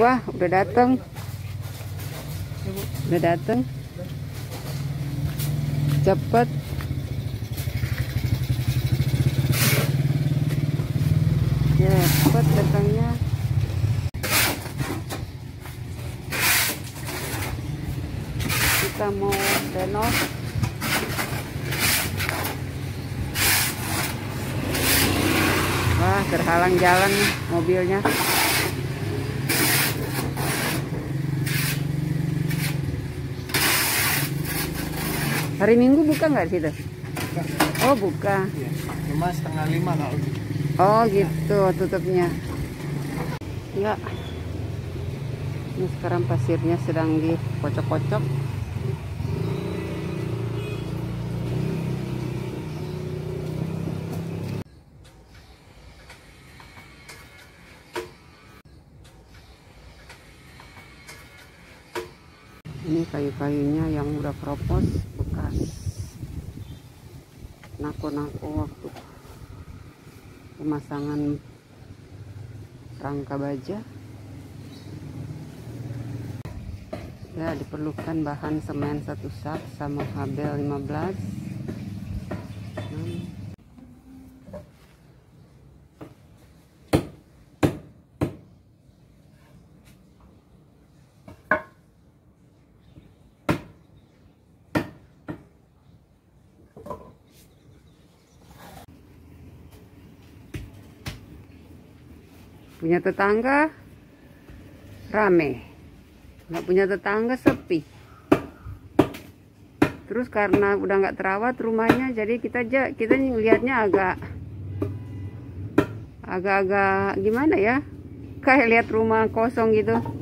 Wah, udah dateng. Udah dateng. Cepet. Ya, cepet datangnya. Kita mau renov. Wah, terhalang jalan mobilnya. Hari Minggu buka nggak situ? Oh buka. Iya, cuma setengah lima kalau Oh gitu tutupnya. Ya. Ini sekarang pasirnya sedang dikocok-kocok. Ini kayu-kayunya yang udah keropos bekas. Nako-nako waktu pemasangan rangka baja ya diperlukan bahan semen satu sak sama habel 15 punya tetangga rame. Nggak punya tetangga sepi. Terus karena udah nggak terawat rumahnya jadi kita aja kita lihatnya agak agak-agak gimana ya? Kayak lihat rumah kosong gitu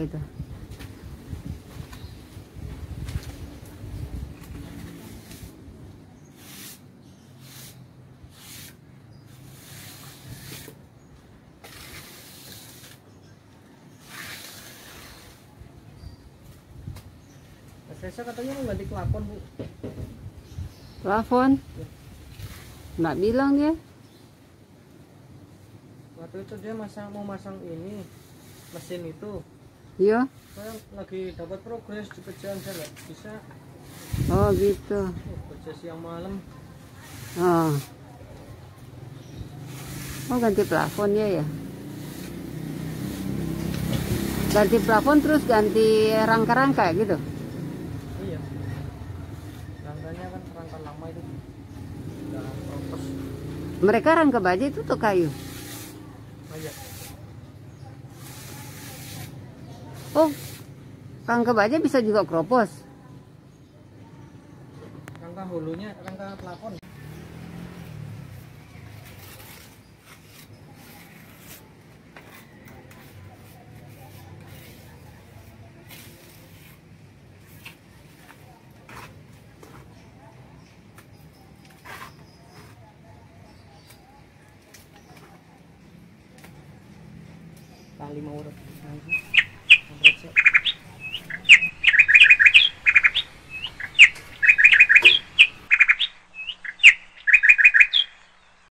enggak itu Saya katanya mau ganti kelapon bu. plafon nggak bilang ya Waktu itu dia masang mau masang ini mesin itu. Iya Saya lagi dapat progres di kerjaan saya bisa. oh gitu Oh, kerja siang malam. oh oh ganti plafon ya ya ganti plafon terus ganti rangka-rangka gitu Iya. Rangkanya kan rangka lama itu. Mereka rangka baja itu tuh kayu Oh iya. Oh rangka baja bisa juga kropos Rangka hulunya, rangka plafon. Kali mau